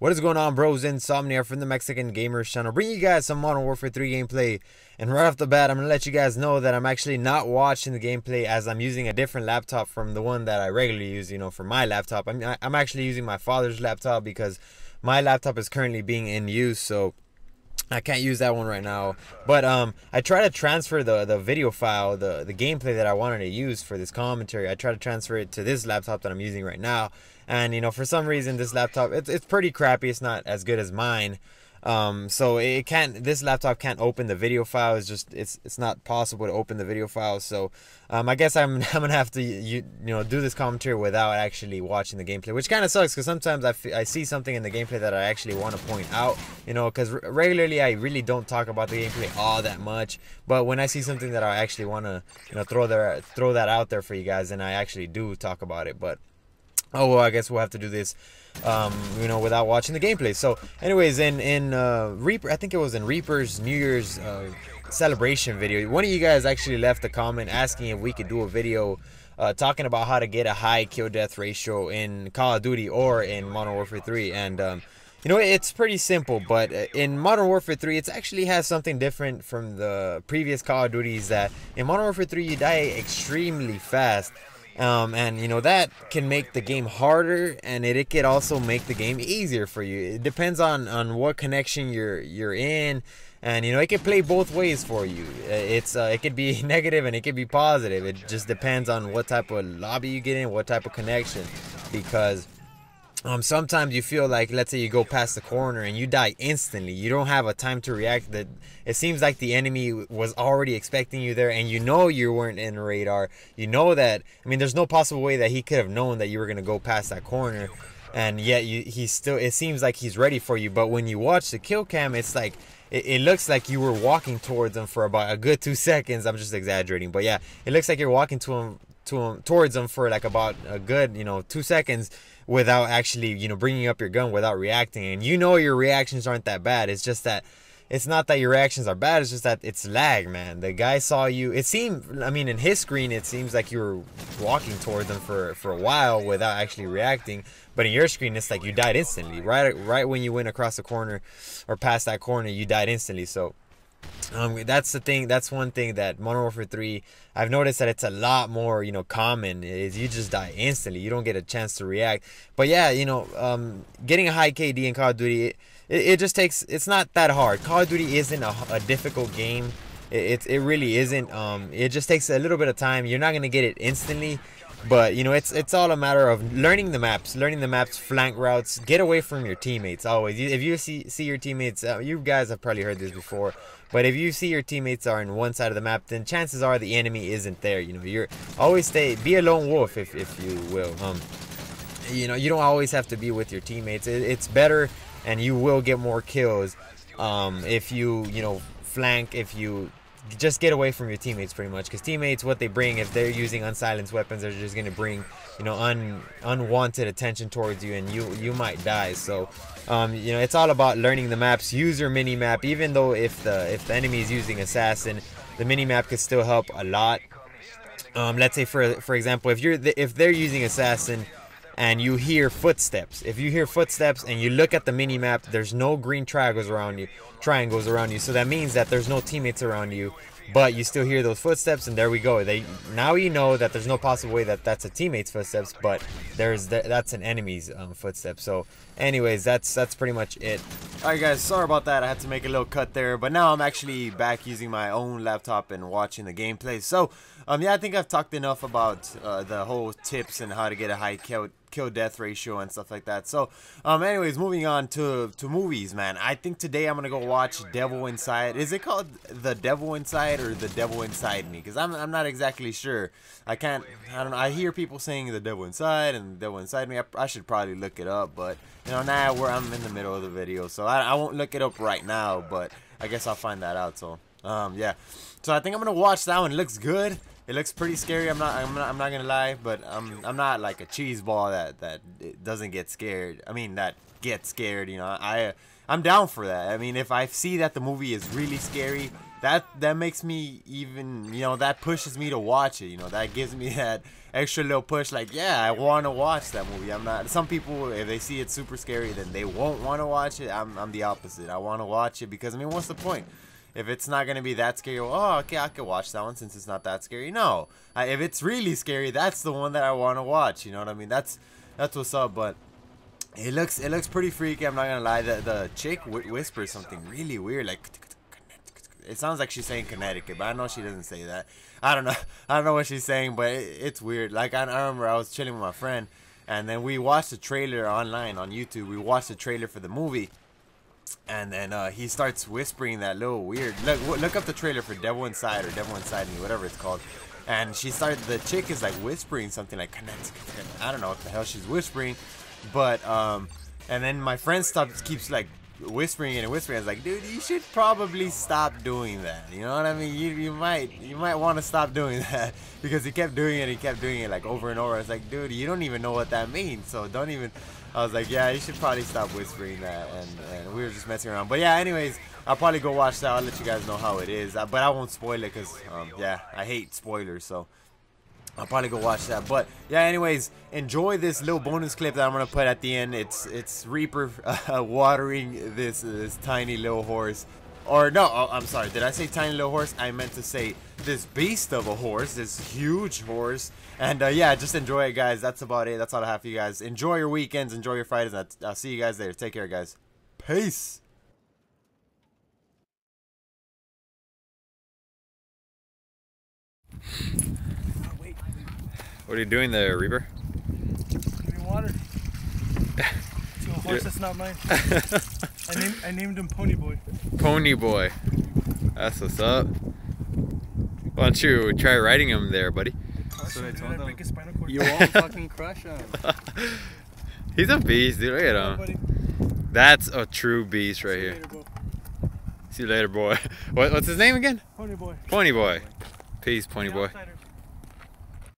What is going on, bros? Insomnia from the Mexican Gamers channel. Bring you guys some Modern Warfare 3 gameplay. And right off the bat, I'm going to let you guys know that I'm actually not watching the gameplay as I'm using a different laptop from the one that I regularly use, you know, for my laptop. I'm, I'm actually using my father's laptop because my laptop is currently being in use. So I can't use that one right now. But um, I try to transfer the, the video file, the, the gameplay that I wanted to use for this commentary. I try to transfer it to this laptop that I'm using right now. And, you know, for some reason, this laptop, it's, it's pretty crappy. It's not as good as mine. Um, so it can't. This laptop can't open the video file. It's just it's it's not possible to open the video file. So um, I guess I'm I'm gonna have to you you know do this commentary without actually watching the gameplay, which kind of sucks because sometimes I, I see something in the gameplay that I actually want to point out. You know, because regularly I really don't talk about the gameplay all that much. But when I see something that I actually want to you know throw there throw that out there for you guys, then I actually do talk about it. But oh well, I guess we'll have to do this um, you know, without watching the gameplay. So, anyways, in in uh, Reaper, I think it was in Reaper's New Year's uh, celebration video. One of you guys actually left a comment asking if we could do a video uh, talking about how to get a high kill death ratio in Call of Duty or in Modern Warfare 3, and um, you know, it's pretty simple, but uh, in Modern Warfare 3, it actually has something different from the previous Call of Duties that in Modern Warfare 3, you die extremely fast. Um, and you know that can make the game harder and it, it could also make the game easier for you. It depends on on what connection you're you're in and you know it can play both ways for you. Uh, it's uh, it could be negative and it could be positive. It just depends on what type of lobby you get in what type of connection because um, sometimes you feel like let's say you go past the corner and you die instantly. You don't have a time to react. That it seems like the enemy was already expecting you there and you know you weren't in radar. You know that i mean there's no possible way that he could have known that you were going to go past that corner. And yet you he's still it seems like he's ready for you. But when you watch the kill cam it's like it, it looks like you were walking towards him for about a good two seconds. I'm just exaggerating but yeah it looks like you're walking to him to him towards him for like about a good you know two seconds without actually you know bringing up your gun without reacting. And you know your reactions aren't that bad. It's just that it's not that your reactions are bad. It's just that it's lag man. The guy saw you. It seemed i mean in his screen it seems like you were walking towards them for for a while without actually reacting. But in your screen it's like you died instantly. Right right when you went across the corner or past that corner you died instantly. So um, that's the thing. That's one thing that Modern Warfare 3, I've noticed that it's a lot more, you know, common. Is you just die instantly. You don't get a chance to react. But yeah, you know, um, getting a high KD in Call of Duty, it, it, just takes. It's not that hard. Call of Duty isn't a, a difficult game. It, it, it really isn't. Um, it just takes a little bit of time. You're not gonna get it instantly. But you know, it's it's all a matter of learning the maps, learning the maps, flank routes. Get away from your teammates always. If you see see your teammates, uh, you guys have probably heard this before. But if you see your teammates are in one side of the map, then chances are the enemy isn't there. You know, you're always stay be a lone wolf if if you will. Um, you know, you don't always have to be with your teammates. It, it's better, and you will get more kills um, if you you know flank if you just get away from your teammates pretty much because teammates what they bring if they're using unsilenced weapons they're just going to bring you know un, unwanted attention towards you and you you might die. So um, you know it's all about learning the maps. Use your mini map even though if the if the enemy is using assassin the mini map could still help a lot. Um, let's say for for example if you're the, if they're using assassin and you hear footsteps. If you hear footsteps and you look at the mini map, there's no green triangles around you, triangles around you. So that means that there's no teammates around you, but you still hear those footsteps, and there we go. They now you know that there's no possible way that that's a teammate's footsteps, but there's that's an enemy's um, footsteps. So, anyways, that's that's pretty much it. All right, guys. Sorry about that. I had to make a little cut there, but now I'm actually back using my own laptop and watching the gameplay. So, um, yeah, I think I've talked enough about uh, the whole tips and how to get a high kill kill death ratio and stuff like that. So, um, anyways, moving on to to movies, man. I think today I'm gonna go watch Devil Inside. Is it called The Devil Inside or The Devil Inside Me? Because I'm I'm not exactly sure. I can't. I don't know. I hear people saying The Devil Inside and The Devil Inside Me. I, I should probably look it up, but you know now where I'm in the middle of the video, so I, I won't look it up right now. But I guess I'll find that out. So, um, yeah. So I think I'm gonna watch that one. It looks good. It looks pretty scary. I'm not. I'm not. I'm not gonna lie, but I'm. I'm not like a cheese ball that that doesn't get scared. I mean, that gets scared. You know, I. I'm down for that. I mean, if I see that the movie is really scary, that that makes me even you know that pushes me to watch it you know that gives me that extra little push like yeah i want to watch that movie. I'm not some people if they see it super scary then they won't want to watch it. I'm, I'm the opposite. I want to watch it because i mean what's the point? If it's not gonna be that scary oh okay i can watch that one since it's not that scary. No. I, if it's really scary that's the one that i want to watch you know what i mean? That's that's what's up but it looks it looks pretty freaky. I'm not gonna lie. The, the chick whispers something really weird like it sounds like she's saying Connecticut, but I know she doesn't say that. I don't know. I don't know what she's saying, but it, it's weird. Like I, I remember I was chilling with my friend, and then we watched the trailer online on YouTube. We watched the trailer for the movie, and then uh, he starts whispering that little weird. Look, look up the trailer for Devil Inside or Devil Inside Me, whatever it's called. And she started. The chick is like whispering something like Connecticut. I don't know what the hell she's whispering, but um, and then my friend stops keeps like whispering and whispering. I was like, dude, you should probably stop doing that. You know what I mean? You you might you might want to stop doing that because he kept doing it. He kept doing it like over and over. I was like, dude, you don't even know what that means. So don't even. I was like, yeah, you should probably stop whispering that. And, and we were just messing around. But yeah, anyways, I'll probably go watch that. I'll let you guys know how it is. Uh, but I won't spoil it because um, yeah, I hate spoilers. So. I'll probably go watch that. But yeah, anyways, enjoy this little bonus clip that I'm gonna put at the end. It's it's Reaper uh, watering this this tiny little horse. Or no, oh, I'm sorry. Did I say tiny little horse? I meant to say this beast of a horse, this huge horse. And uh, yeah, just enjoy it, guys. That's about it. That's all I have for you guys. Enjoy your weekends. Enjoy your Fridays. I'll see you guys later. Take care, guys. Peace. What are you doing there, Reaper? Giving water. to a horse that's not mine. I, named, I named him Pony Boy. Pony Boy. That's what's up. Why don't you try riding him there, buddy? That's I told him. You won't fucking crush him. He's a beast, dude. Look at him. That's a true beast right here. See you later, boy. What, what's his name again? Pony Boy. Pony Boy. Peace, Pony Boy.